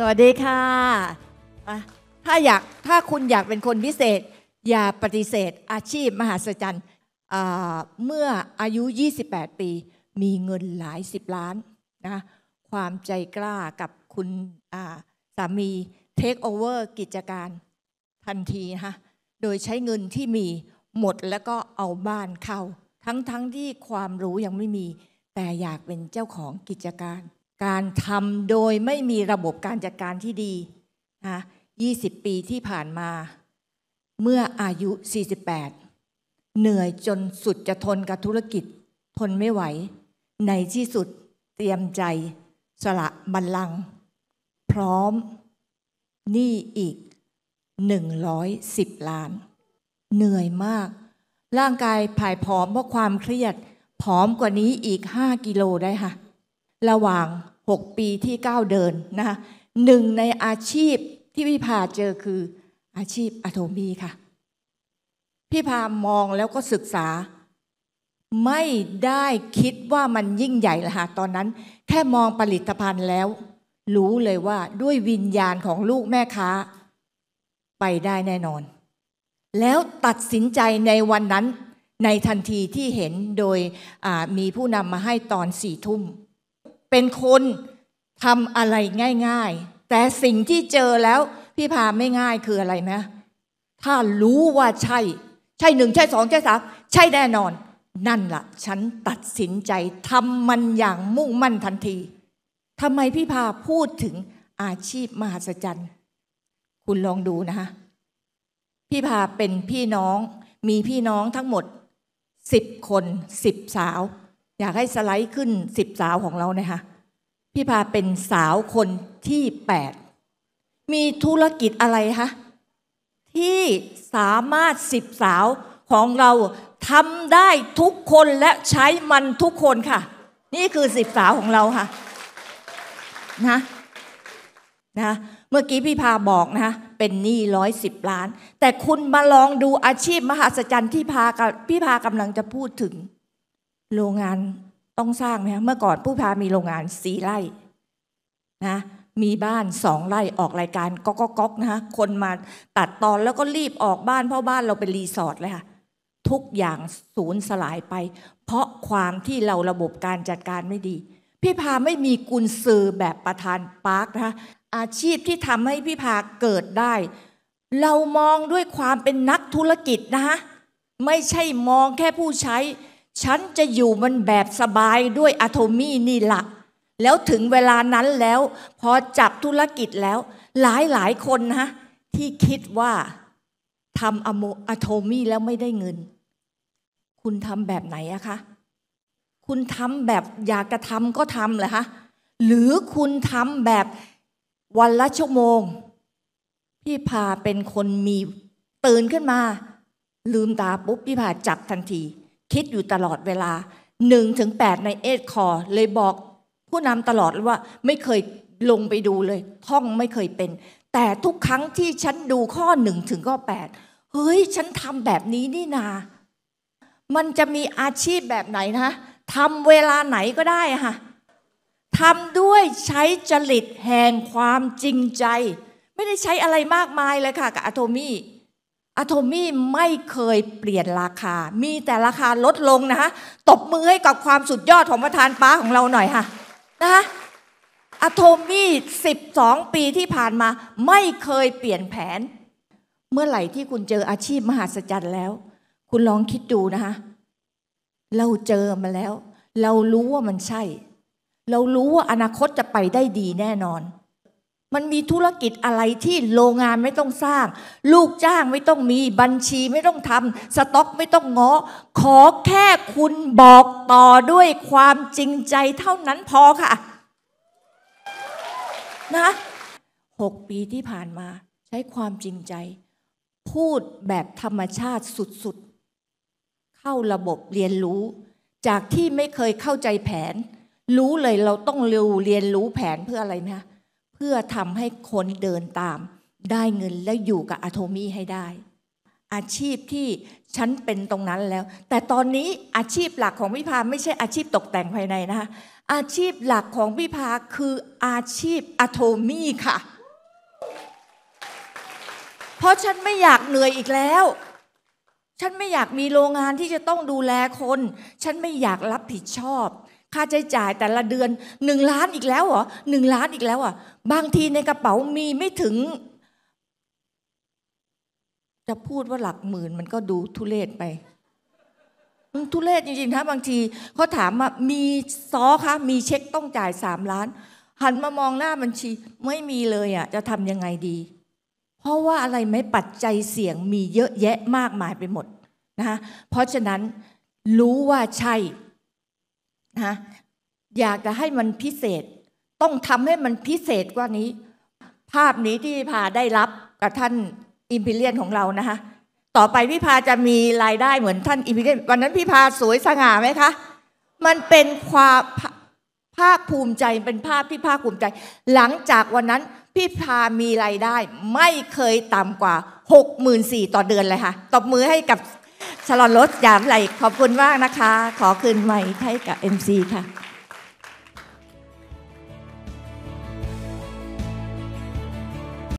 สวัสดีค่ะ ถ้าอยากถ้าคุณอยากเป็นคนพิเศษ อย่าปฏิเสธอาชีพมหาศจรรย์เมื่ออายุ 28 ปี มีเงินหลายสิบล้านนะความใจกล้ากับคุณสามีเทคโอเวอร์กิจการทันทีนะคะโดยใช้เงินที่มีหมดแล้วก็เอาบ้านเข้า ทั้งทั้งที่ความรู้ยังไม่มี แต่อยากเป็นเจ้าของกิจการ การทำโดยไม่มีระบบการจัดการที่ดีนะ20 ปีที่ผ่านมา เมื่ออายุ 48 เหนื่อยจนสุดจะทนกับธุรกิจ ทนไม่ไหว ในที่สุดเตรียมใจ สละบัลลังก์พร้อมหนี้อีก 110 ล้าน เหนื่อยมาก ร่างกายผายผอมเพราะความเครียดผอมกว่านี้อีก 5 กิโลได้ค่ะ ระหว่าง 6 ปีที่ก้าวเดินนะคะหนึ่งในอาชีพที่พี่พาเจอคืออาชีพอะโทมีค่ะ พี่พามองแล้วก็ศึกษา ไม่ได้คิดว่ามันยิ่งใหญ่ละค่ะตอนนั้น แค่มองผลิตภัณฑ์แล้ว รู้เลยว่าด้วยวิญญาณของลูกแม่ค้า ไปได้แน่นอน แล้วตัดสินใจในวันนั้นในทันทีที่เห็นโดยมีผู้นำมาให้ตอนสี่ทุ่ม เป็นคนทำอะไรง่าย ๆ แต่สิ่งที่เจอแล้วพี่พาไม่ง่ายคืออะไรไหมถ้ารู้ว่าใช่ ใช่หนึ่งใช่สองใช่สามใช่แน่นอน นั่นละ่ะ ฉันตัดสินใจทำมันอย่างมุ่งมั่นทันทีทำไมพี่พาพูดถึงอาชีพมหัศจรรย์คุณลองดูนะคะพี่พาเป็นพี่น้องมีพี่น้องทั้งหมดสิบคนสิบสาว อยากให้สไลด์ขึ้นสิบสาวของเรานะคะพี่พาเป็นสาวคนที่แปดมีธุรกิจอะไรคะที่สามารถสิบสาวของเราทำได้ทุกคนและใช้มันทุกคนค่ะ นี่คือสิบสาวของเราค่ะนะนะเมื่อกี้พี่พาบอกนะเป็นหนี้ร้อยสิบล้าน แต่คุณมาลองดูอาชีพมหาศจรรย์ที่พาพี่พากำลังจะพูดถึง โรงงานต้องสร้างนะเมื่อก่อนผู้พามีโรงงานสีไร่นะมีบ้านสองไร่ออกรายการก๊อกก๊อกนะคะคนมาตัดตอนแล้วก็รีบออกบ้านเพราะบ้านเราเป็นรีสอร์ทเลยค่ะทุกอย่างสูญสลายไป เพราะความที่เราระบบการจัดการไม่ดี พี่พาไม่มีกุญซือแบบประธานปาร์คนะคะอาชีพที่ทำให้พี่พาเกิดได้ เรามองด้วยความเป็นนักธุรกิจนะคะไม่ใช่มองแค่ผู้ใช้ ฉันจะอยู่มันแบบสบายด้วยอะโทมี่นี่ละแล้วถึงเวลานั้นแล้ว พอจับธุรกิจแล้ว หลายหลายคนนะที่คิดว่าทำอะโมอะโทมี่แล้วไม่ได้เงิน คุณทำแบบไหนอะคะ คุณทำแบบอยากจะทำก็ทำเหรอคะหรือคุณทำแบบวันละชั่วโมง พี่พาเป็นคนมีตื่นขึ้นมา ลืมตาปุ๊บพี่พาจับทันที คิดอยู่ตลอดเวลาหนึ่งถึงแปดในเอทคอร์เลยบอกผู้นำตลอดว่าไม่เคยลงไปดูเลยท่องไม่เคยเป็น แต่ทุกครั้งที่ฉันดูข้อหนึ่งถึงข้อแปดเฮ้ย ฉันทำแบบนี้นี่นา มันจะมีอาชีพแบบไหนนะทำเวลาไหนก็ได้ค่ะทำด้วยใช้จริตแห่งความจริงใจ ไม่ได้ใช้อะไรมากมายเลยค่ะ กับอะโทมี่ อะโทมี่ไม่เคยเปลี่ยนราคา มีแต่ราคาลดลงนะคะตบมือให้กับความสุดยอดของประธานป้าของเราหน่อยค่ะนะคะอะโทมี่สิบสองปีที่ผ่านมา ไม่เคยเปลี่ยนแผน เมื่อไหร่ที่คุณเจออาชีพมหาศจรรย์แล้ว คุณลองคิดดูนะคะเราเจอมาแล้ว เรารู้ว่ามันใช่ เรารู้ว่าอนาคตจะไปได้ดีแน่นอน มันมีธุรกิจอะไรที่โรงงานไม่ต้องสร้าง ลูกจ้างไม่ต้องมีบัญชีไม่ต้องทำสต็อกไม่ต้องงอ ขอแค่คุณบอกต่อด้วยความจริงใจเท่านั้นพอค่ะ นะหกปีที่ผ่านมาใช้ความจริงใจ พูดแบบธรรมชาติสุดๆ เข้าระบบเรียนรู้ จากที่ไม่เคยเข้าใจแผน รู้เลยเราต้องเรียนเรียนรู้แผนเพื่ออะไรไหม เพื่อทำให้คนเดินตาม ได้เงินและอยู่กับอะโทมีให้ได้ อาชีพที่ฉันเป็นตรงนั้นแล้ว แต่ตอนนี้อาชีพหลักของพี่พาไม่ใช่อาชีพตกแต่งภายในนะคะอาชีพหลักของพี่พาคืออาชีพอะโทมีค่ะ เพราะฉันไม่อยากเหนื่อยอีกแล้วฉันไม่อยากมีโรงงานที่จะต้องดูแลคน ฉันไม่อยากรับผิดชอบ ค่าใช้จ่ายแต่ละเดือนหนึ่งล้านอีกแล้วเหรอหนึ่งล้านอีกแล้วอะบางทีในกระเป๋ามีไม่ถึง จะพูดว่าหลักหมื่นมันก็ดูทุเลศไปมันทุเลศจริงๆนะบางทีเขาถามว่ามีซอคะมีเช็คต้องจ่ายสามล้าน หันมามองหน้าบัญชีไม่มีเลยอะจะทำยังไงดี เพราะว่าอะไรไหมปัจจัยเสี่ยงมีเยอะแยะมากมายไปหมดนะคะเพราะฉะนั้นรู้ว่าใช่ นะอยากจะให้มันพิเศษ ต้องทำให้มันพิเศษกว่านี้ ภาพนี้ที่พาได้รับกับท่านอิมพิเรียนของเรานะคะต่อไปพี่พาจะมีรายได้เหมือนท่านอิมพิเรียนวันนั้นพี่พาสวยสง่าไหมคะมันเป็นความภาคภูมิใจเป็นภาพที่ภาคภูมิใจ หลังจากวันนั้นพี่พามีรายได้ ไม่เคยต่ำกว่า 6 4 0 0 0ต่อเดือนเลยค่ะตบมือให้กับ ชลอนรถยามไหลขอบคุณมากนะคะ ขอคืนใหม่ให้กับ MC ค่ะ